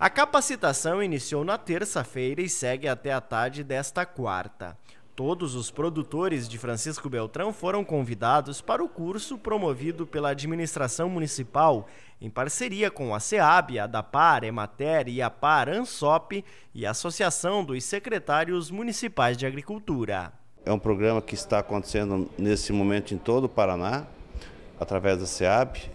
A capacitação iniciou na terça-feira e segue até a tarde desta quarta. Todos os produtores de Francisco Beltrão foram convidados para o curso promovido pela administração municipal em parceria com a SEAB, a DAPAR, Emater, IAPAR, ANSOP e a Associação dos Secretários Municipais de Agricultura. É um programa que está acontecendo nesse momento em todo o Paraná, através da SEAB,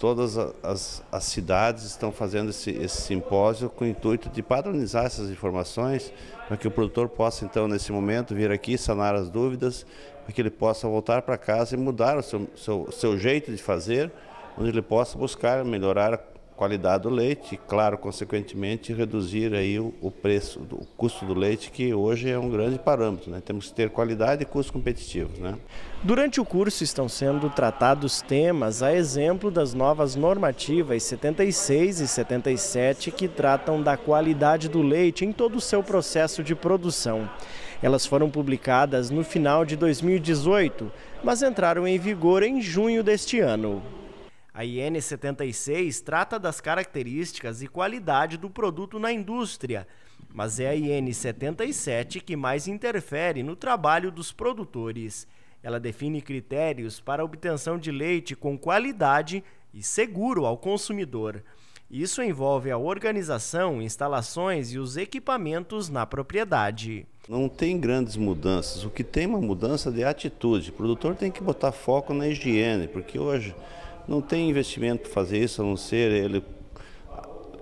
todas as, as cidades estão fazendo esse, esse, simpósio com o intuito de padronizar essas informações para que o produtor possa, então, nesse momento, vir aqui, sanar as dúvidas, para que ele possa voltar para casa e mudar o seu, seu, seu jeito de fazer, onde ele possa buscar melhorar qualidade do leite e, claro, consequentemente, reduzir aí o, o preço, o custo do leite, que hoje é um grande parâmetro. Né? Temos que ter qualidade e custos competitivos. Né? Durante o curso estão sendo tratados temas a exemplo das novas normativas 76 e 77 que tratam da qualidade do leite em todo o seu processo de produção. Elas foram publicadas no final de 2018, mas entraram em vigor em junho deste ano. A IN 76 trata das características e qualidade do produto na indústria, mas é a IN 77 que mais interfere no trabalho dos produtores. Ela define critérios para a obtenção de leite com qualidade e seguro ao consumidor. Isso envolve a organização, instalações e os equipamentos na propriedade. Não tem grandes mudanças. O que tem é uma mudança de atitude. O produtor tem que botar foco na higiene, porque hoje não tem investimento para fazer isso, a não ser ele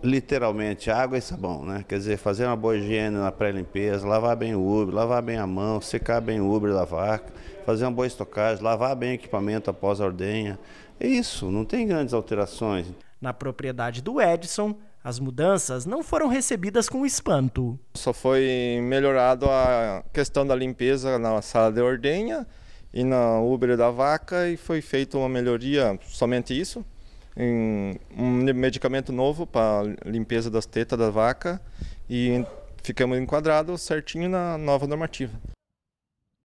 literalmente água e sabão, né? Quer dizer, fazer uma boa higiene na pré-limpeza, lavar bem o ubre, lavar bem a mão, secar bem o ubre da vaca, fazer uma boa estocagem, lavar bem o equipamento após a ordenha. É isso, não tem grandes alterações. Na propriedade do Edson, as mudanças não foram recebidas com espanto. Só foi melhorado a questão da limpeza na sala de ordenha e na Uber da vaca e foi feita uma melhoria, somente isso, em um medicamento novo para limpeza das tetas da vaca e ficamos enquadrados certinho na nova normativa.